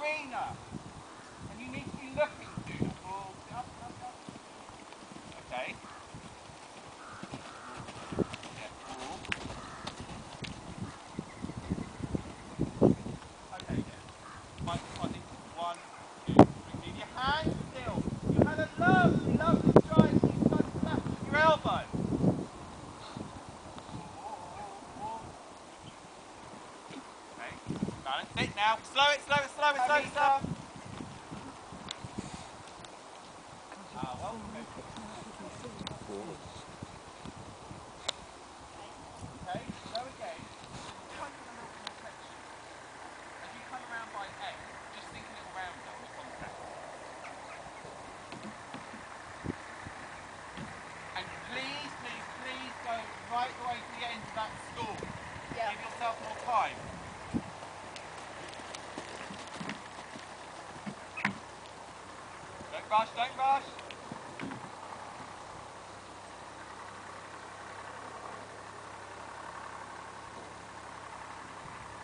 arena. And you need to be looking. Sit up. Up. Up. Okay. Yeah. Wall. Okay, yeah. Mike, I think one, two, three. Leave your hands still. You had a lovely, lovely strike. You got flat with your elbow. Okay, it now. Slow it, slow it, slow it, slow it, slow it. Ah, well, okay. Get right the way to end of that school. Yeah. Give yourself more time. Don't rush, don't rush.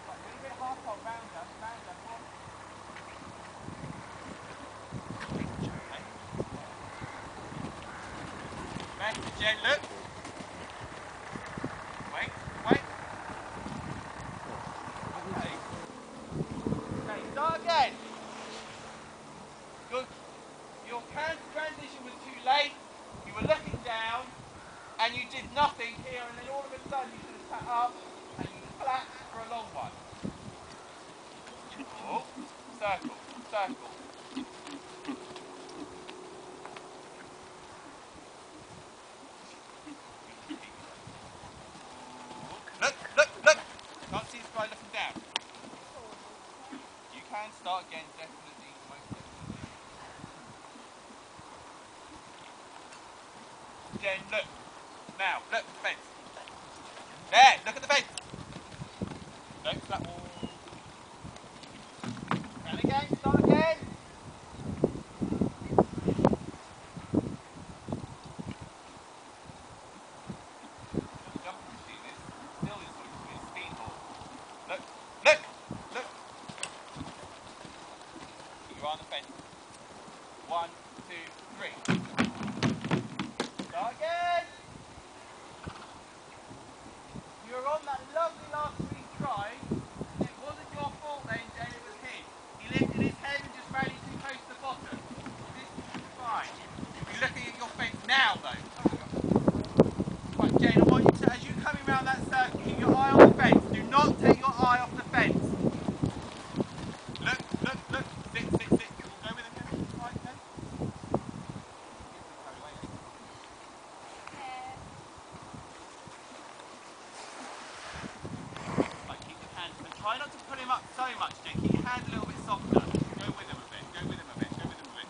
Right, a little bit half on, rounder, rounder, come on. Okay. Back to Jen, look. Wait, wait. Okay. Okay, start again. Good. Your canter transition was too late. You were looking down and you did nothing here and then all of a sudden you should have sat up and you flat for a long one. Oh, circle, circle. Look, look, look! Can't see this guy looking down. You can start again, definitely, most definitely. Jen, look. Now, look at the fence. There, look at the fence. Don't flat wall. And again, start again. Just jump and see this. Still is going to be a speedball. Look, look, look. You're on the fence. One, two, three. Start again. You're on that lovely last three try. It wasn't your fault then, Jay, it was his. He lifted his head and just ran it too close to the bottom. This is fine. You're looking at your fence now, though. Right, Jane, I want you to, as you're coming around that circle, keep your eye on the fence. Do not take your eye off the fence. Look, look, look. Sit, sit, sit. We'll go with it. yeah? Right, then. Right, keep your hands, but try not to pull him up so much, Jane. Keep your hands a little bit softer. Go with him a bit. Go with him a bit. Go with him a bit.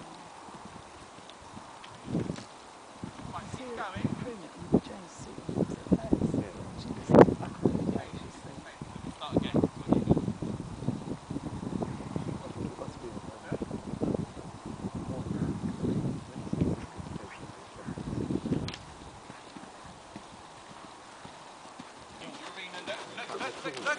Right, keep going. Start again. Urina, look, look, look, look, look.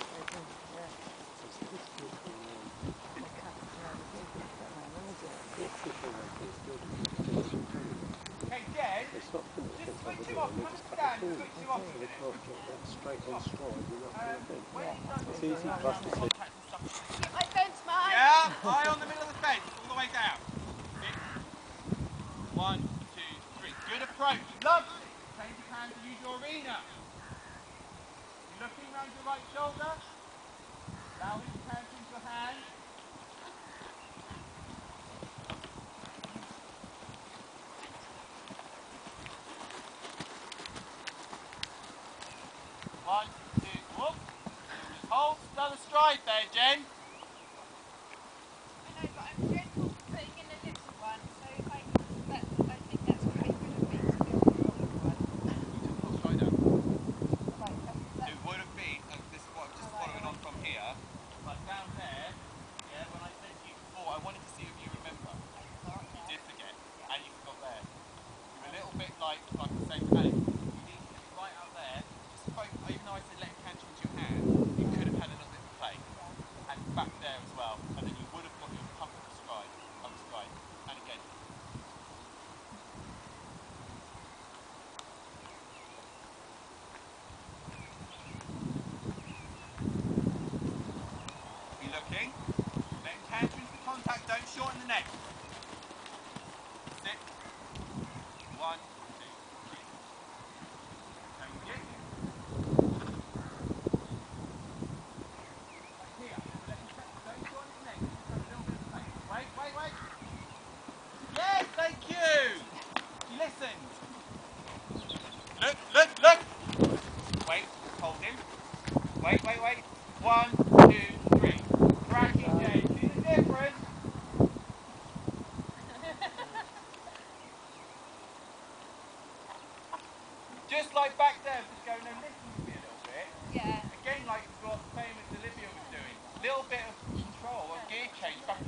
Okay, Jen, just a bit. Straight on stride, you're not Um, going to It's easy around for us to the see. contact My fence, Mike. Yeah, eye on the middle of the fence, all the way down. One, two, three. Good approach. Lovely. Change your hands and use your arena. You're looking round your right shoulder. Now your hands into your hand. One, two, whoop. Just hold another stride there, Jen. I know, but I'm gentle putting in a little one, so if I, that, I think that's quite good of me to do a little one. You took full. Right, that, that, It would have been, uh, this is what I'm just Oh, right, following on from here, but down there, yeah, when I said to you before, I wanted to see if you remember. I You did forget, and you forgot there. You were a little bit like, like I Alex, you need to be right out there, just focus, even though I said let it canter into your hand, you could have had a little bit of play. And back there as well, and then you would have got your comfortable stride, other stride, and again. Be looking. Let him canter into the contact, don't shorten the neck. Sit. One, two, three. And kick. Back here. Let him canter, don't shorten his neck, just have a little bit. Wait, wait, wait. Yes, thank you. He listened. Look, look, look. Wait, hold him. Wait, wait, wait. One, two, three. Cracking James. See the difference? Just like back there, just go, no, listen to me a little bit. Yeah. Again, like what famous Olivia was doing. Little bit of control, a gear change back